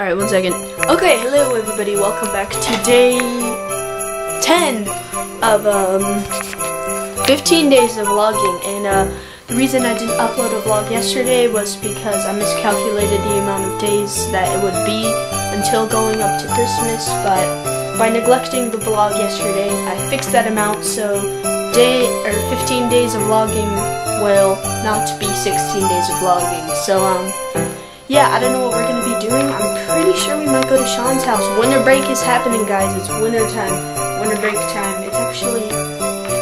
Alright, one second. Okay, hello everybody, welcome back to day 10 of um 15 days of vlogging and uh the reason I didn't upload a vlog yesterday was because I miscalculated the amount of days that it would be until going up to Christmas, but by neglecting the vlog yesterday, I fixed that amount so day or 15 days of vlogging will not be 16 days of vlogging. So um yeah, I don't know what we're gonna be doing. I'm pretty sure we might go to Sean's house. Winter break is happening, guys. It's winter time. Winter break time. It's actually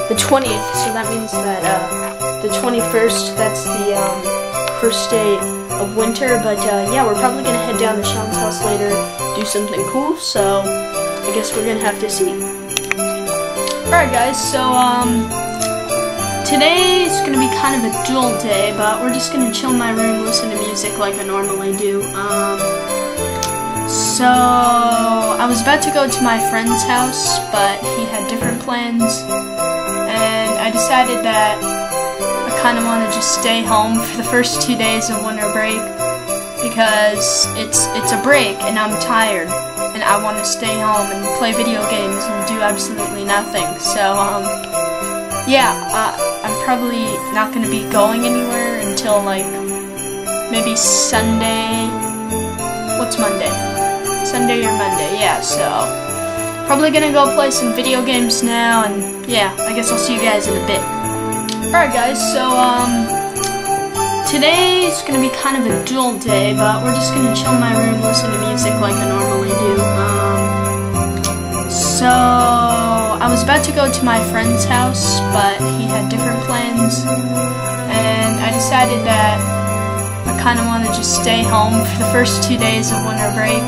the 20th, so that means that uh, the 21st, that's the um, first day of winter. But uh, yeah, we're probably gonna head down to Sean's house later, do something cool. So I guess we're gonna have to see. Alright, guys. So um, today is gonna be kind of a dull day, but we're just gonna chill in my room, listen to music like I normally do. Um, so I was about to go to my friend's house, but he had different plans, and I decided that I kind of want to just stay home for the first two days of winter break because it's it's a break and I'm tired and I want to stay home and play video games and do absolutely nothing. So um, yeah, uh, probably not going to be going anywhere until like maybe Sunday. What's Monday? Sunday or Monday, yeah, so probably gonna go play some video games now and yeah, I guess I'll see you guys in a bit. Alright guys, so um today's gonna be kind of a dull day, but we're just gonna chill in my room, listen to music like I normally do. Um so I was about to go to my friend's house, but he had different plans and I decided that I kind of want to just stay home for the first two days of winter break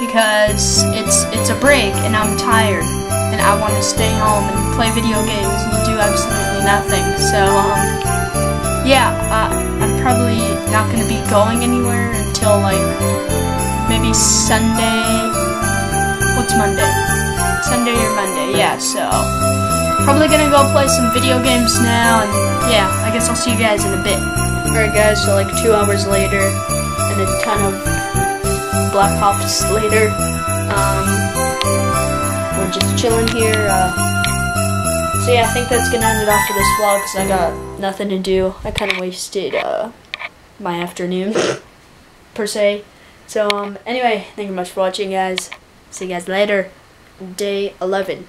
because it's it's a break and I'm tired and I want to stay home and play video games and do absolutely nothing. So um, yeah, uh, I'm probably not going to be going anywhere until like maybe Sunday. What's Monday? Sunday or Monday? Yeah. So probably gonna go play some video games now and yeah, I guess I'll see you guys in a bit. Alright guys, so like two hours later and a ton of Black Ops later. Um, we're just chilling here. Uh, so yeah, I think that's gonna end it off for this vlog because I got nothing to do. I kind of wasted uh, my afternoon, per se. So um, anyway, thank you much for watching, guys. See you guys later. Day 11.